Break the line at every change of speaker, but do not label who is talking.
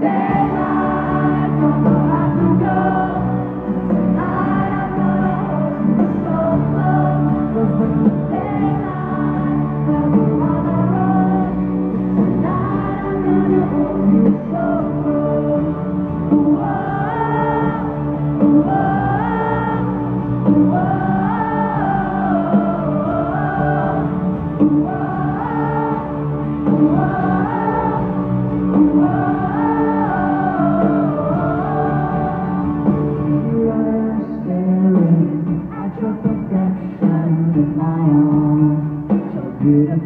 Stand love. Beautiful